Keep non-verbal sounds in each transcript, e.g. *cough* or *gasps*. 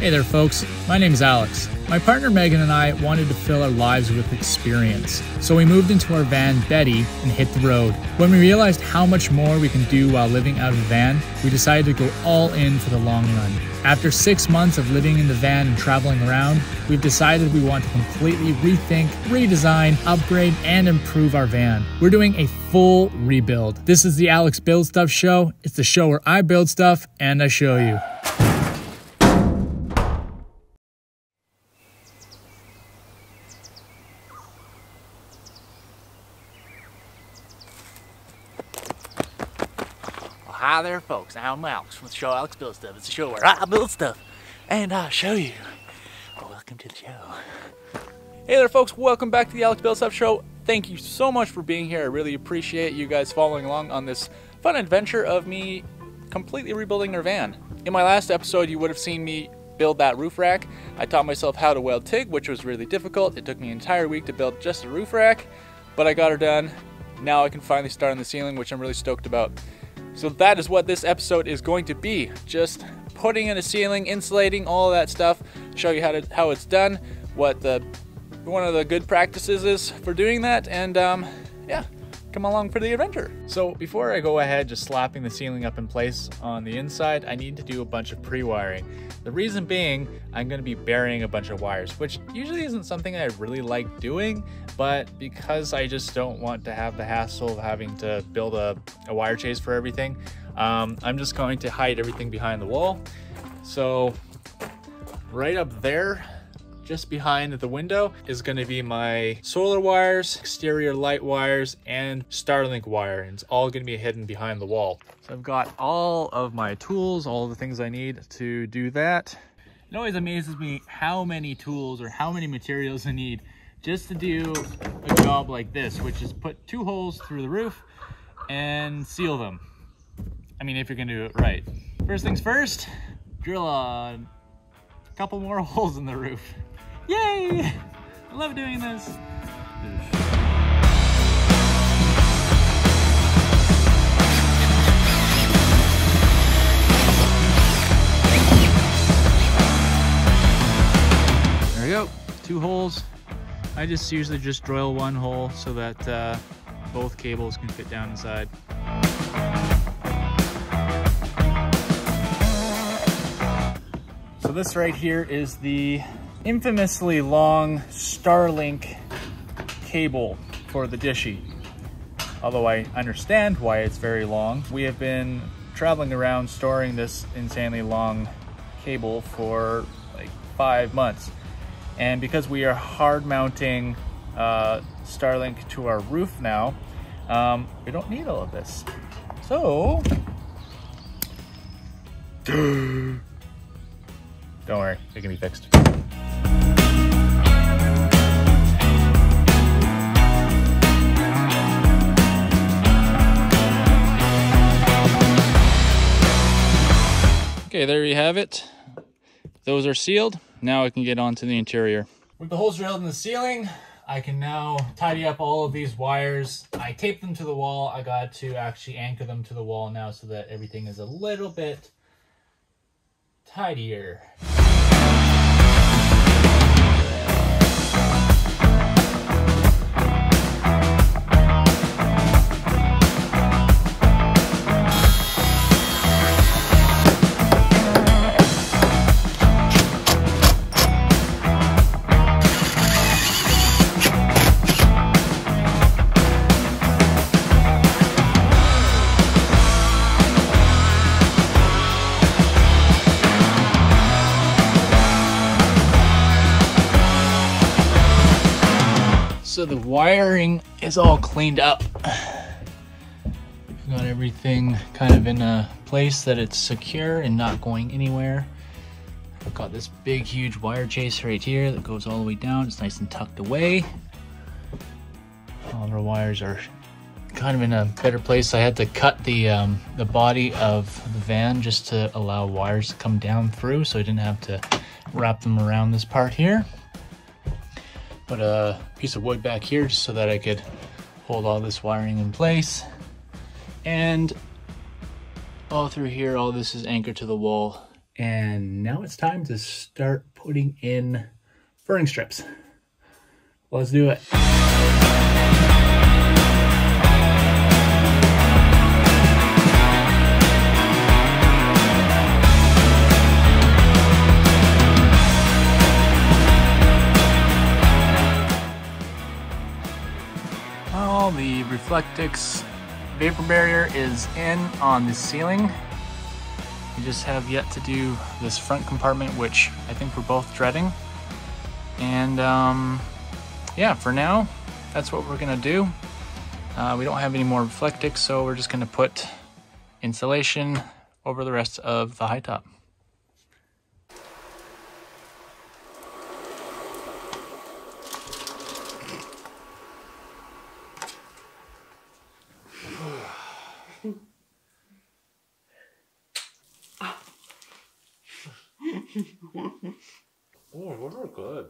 Hey there, folks. My name is Alex. My partner Megan and I wanted to fill our lives with experience, so we moved into our van Betty and hit the road. When we realized how much more we can do while living out of a van, we decided to go all in for the long run. After six months of living in the van and traveling around, we've decided we want to completely rethink, redesign, upgrade, and improve our van. We're doing a full rebuild. This is the Alex Build Stuff Show. It's the show where I build stuff and I show you. Hi there, folks. I'm Alex from the show Alex Build Stuff. It's a show where I build stuff and I show you. Welcome to the show. Hey there, folks. Welcome back to the Alex Build Stuff Show. Thank you so much for being here. I really appreciate you guys following along on this fun adventure of me completely rebuilding their van. In my last episode, you would have seen me build that roof rack. I taught myself how to weld TIG, which was really difficult. It took me an entire week to build just a roof rack, but I got her done. Now I can finally start on the ceiling, which I'm really stoked about. So that is what this episode is going to be. Just putting in a ceiling, insulating, all that stuff. Show you how to how it's done, what the one of the good practices is for doing that, and um, yeah, come along for the adventure. So before I go ahead just slapping the ceiling up in place on the inside, I need to do a bunch of pre-wiring. The reason being, I'm going to be burying a bunch of wires, which usually isn't something I really like doing, but because I just don't want to have the hassle of having to build a, a wire chase for everything, um, I'm just going to hide everything behind the wall. So right up there, just behind the window is going to be my solar wires, exterior light wires, and Starlink wire. And it's all going to be hidden behind the wall. So I've got all of my tools, all the things I need to do that. It always amazes me how many tools or how many materials I need just to do a job like this, which is put two holes through the roof and seal them. I mean, if you're gonna do it right. First things first, drill a couple more *laughs* holes in the roof. Yay! I love doing this. There we go, two holes. I just usually just drill one hole so that uh, both cables can fit down inside. So this right here is the infamously long Starlink cable for the Dishy. Although I understand why it's very long. We have been traveling around storing this insanely long cable for like five months. And because we are hard mounting uh, Starlink to our roof now, um, we don't need all of this. So, *gasps* don't worry, it can be fixed. Okay, there you have it. Those are sealed. Now I can get on to the interior. With the holes drilled in the ceiling, I can now tidy up all of these wires. I taped them to the wall. I got to actually anchor them to the wall now so that everything is a little bit tidier. So the wiring is all cleaned up. Got everything kind of in a place that it's secure and not going anywhere. I've got this big, huge wire chase right here that goes all the way down. It's nice and tucked away. All of our wires are kind of in a better place. I had to cut the um, the body of the van just to allow wires to come down through so I didn't have to wrap them around this part here. Put a piece of wood back here just so that I could hold all this wiring in place. And all through here, all this is anchored to the wall And now it's time to start putting in furring strips. Let's do it. Reflectix vapor barrier is in on the ceiling. We just have yet to do this front compartment, which I think we're both dreading. And um, yeah, for now, that's what we're gonna do. Uh, we don't have any more Reflectix, so we're just gonna put insulation over the rest of the high top. *laughs* Oh, those are good.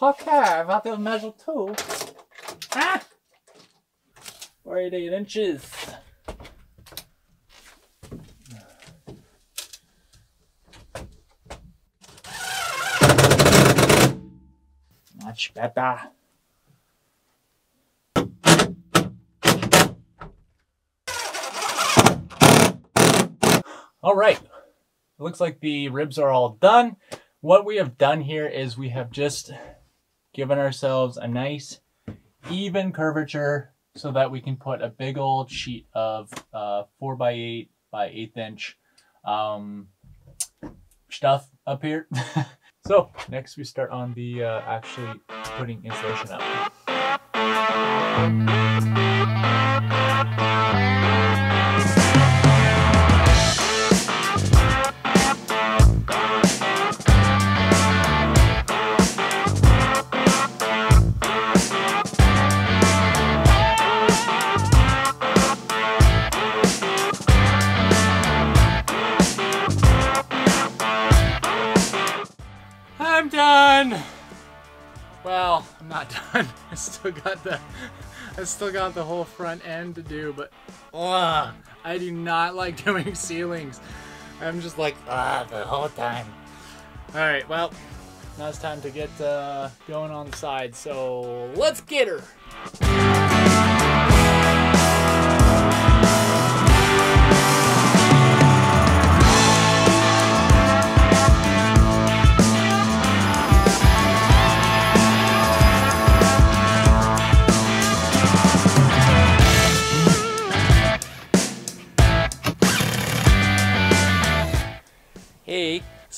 Okay, I've got to measure too. Ah! 48 inches. Much better. All right. It looks like the ribs are all done. What we have done here is we have just given ourselves a nice even curvature so that we can put a big old sheet of uh, 4 by 8 by eighth inch um, stuff up here. *laughs* so next we start on the uh, actually putting insulation up. Well, I'm not *laughs* done. I still got the, I still got the whole front end to do, but ugh, I do not *laughs* like doing ceilings. I'm just like ah the whole time. All right, well, now it's time to get uh, going on the side. So let's get her.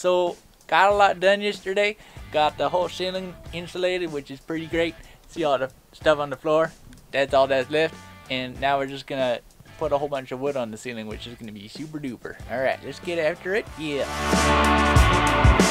So got a lot done yesterday. Got the whole ceiling insulated, which is pretty great. See all the stuff on the floor? That's all that's left. And now we're just gonna put a whole bunch of wood on the ceiling, which is gonna be super duper. All right, let's get after it. Yeah.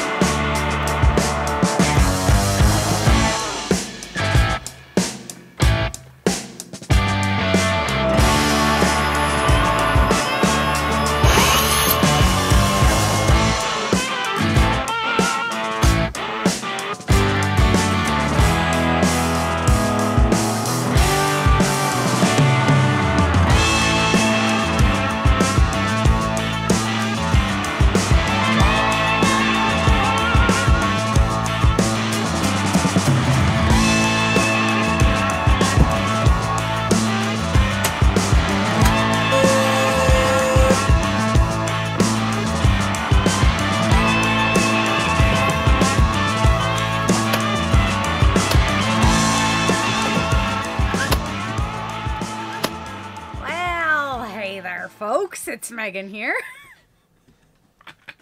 It's Megan here.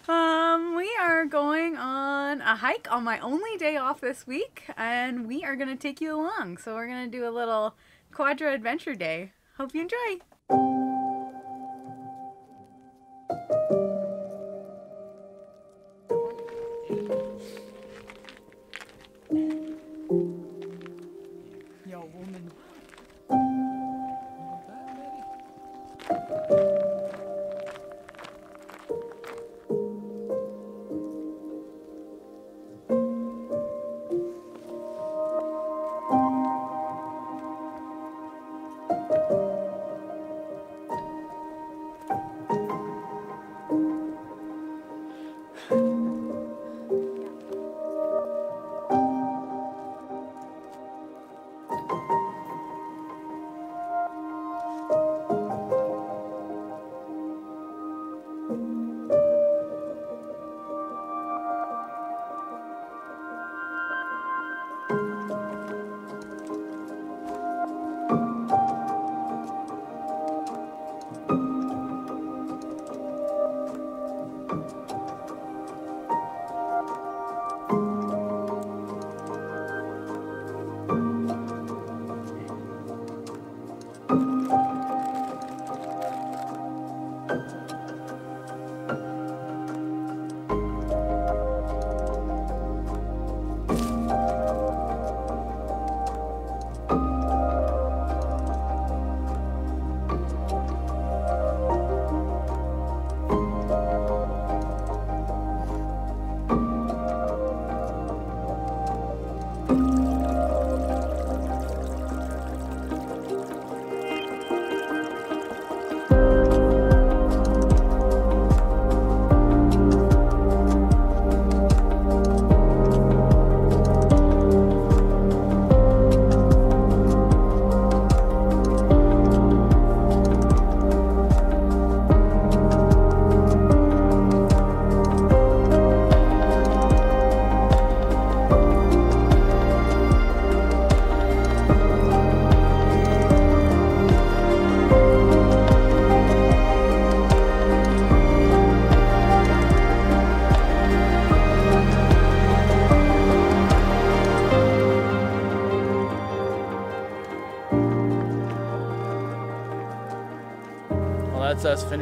*laughs* um, we are going on a hike on my only day off this week, and we are going to take you along. So, we're going to do a little Quadra Adventure Day. Hope you enjoy.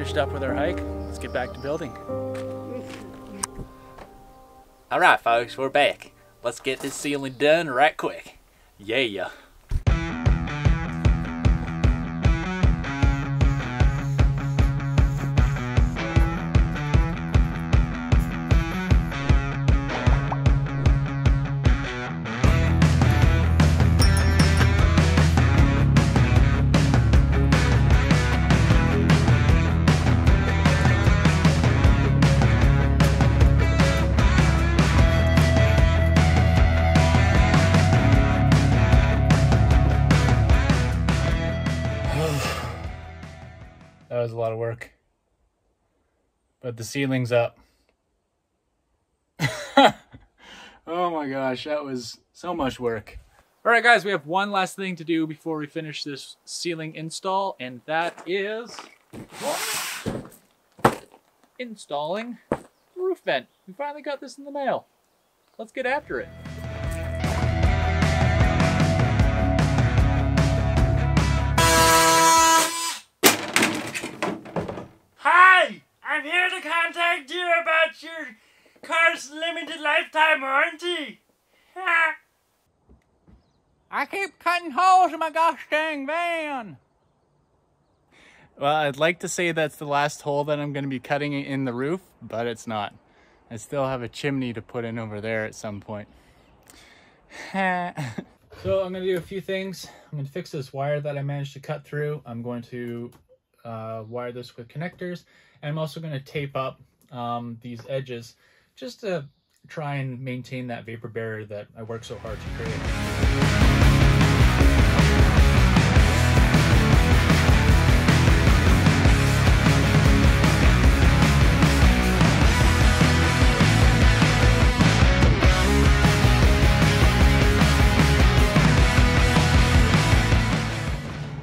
Finished up with our hike. Let's get back to building. All right, folks, we're back. Let's get this ceiling done right quick. Yeah, yeah. But the ceiling's up. *laughs* oh my gosh, that was so much work. All right, guys, we have one last thing to do before we finish this ceiling install, and that is installing roof vent. We finally got this in the mail. Let's get after it. To contact you about your car's limited lifetime warranty. Ha! I keep cutting holes in my gosh dang van. Well, I'd like to say that's the last hole that I'm going to be cutting in the roof, but it's not. I still have a chimney to put in over there at some point. *laughs* So I'm going to do a few things. I'm going to fix this wire that I managed to cut through. I'm going to uh, wire this with connectors. And I'm also going to tape up um, these edges just to try and maintain that vapor barrier that I worked so hard to create.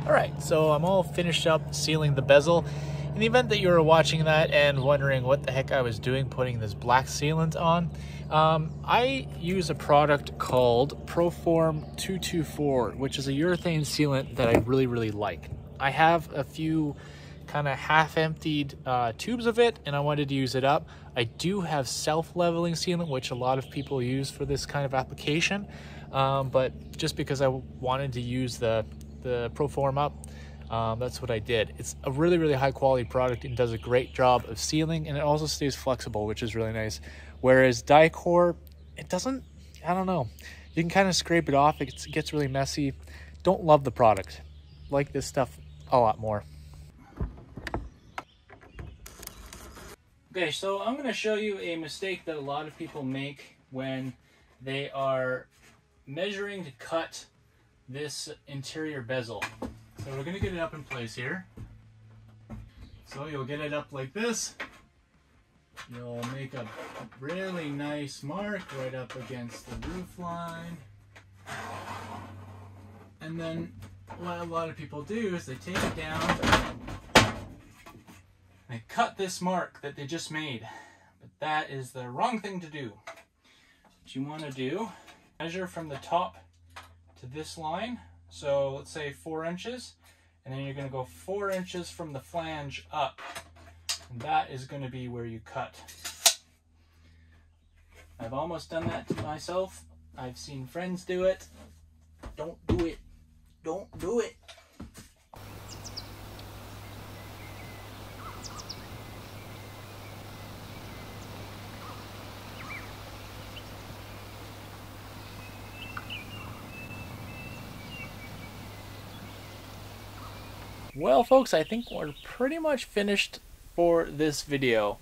All right, so I'm all finished up sealing the bezel. In the event that you were watching that and wondering what the heck I was doing putting this black sealant on, um, I use a product called Proform 224, which is a urethane sealant that I really, really like. I have a few kind of half-emptied uh, tubes of it and I wanted to use it up. I do have self-leveling sealant, which a lot of people use for this kind of application, um, but just because I wanted to use the the Proform up. Um, that's what I did. It's a really, really high quality product and does a great job of sealing and it also stays flexible, which is really nice. Whereas Dicor, it doesn't, I don't know. You can kind of scrape it off. It gets, it gets really messy. Don't love the product. Like this stuff a lot more. Okay, so I'm going to show you a mistake that a lot of people make when they are measuring to cut this interior bezel. So we're to get it up in place here. So you'll get it up like this. You'll make a really nice mark right up against the roof line. And then what a lot of people do is they take it down they cut this mark that they just made. But that is the wrong thing to do. What you want to do, measure from the top to this line. So let's say four inches. And then you're going to go four inches from the flange up. And that is going to be where you cut. I've almost done that to myself. I've seen friends do it. Don't do it. Don't do it. Well, folks, I think we're pretty much finished for this video.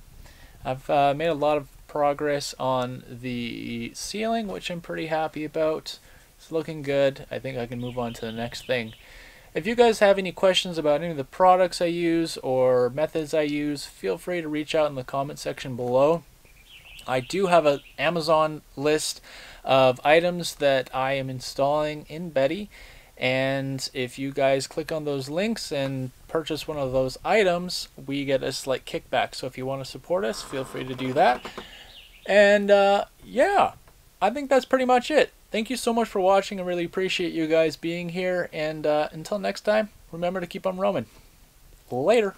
I've uh, made a lot of progress on the ceiling, which I'm pretty happy about. It's looking good. I think I can move on to the next thing. If you guys have any questions about any of the products I use or methods I use, feel free to reach out in the comment section below. I do have an Amazon list of items that I am installing in Betty. And if you guys click on those links and purchase one of those items, we get a slight kickback. So if you want to support us, feel free to do that. And uh, yeah, I think that's pretty much it. Thank you so much for watching. I really appreciate you guys being here. And uh, until next time, remember to keep on roaming. Later.